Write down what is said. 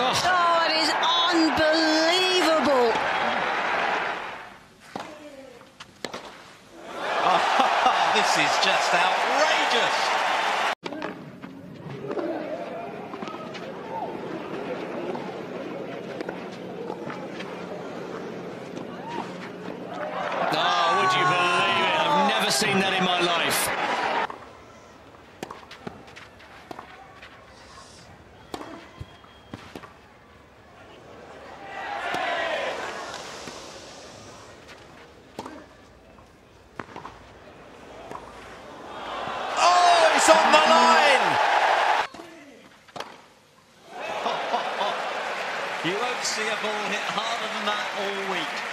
Oh, it is unbelievable. this is just outrageous. Oh, would you believe it? I've never seen that in my life. Oh, on the line. you won't see a ball hit harder than that all week.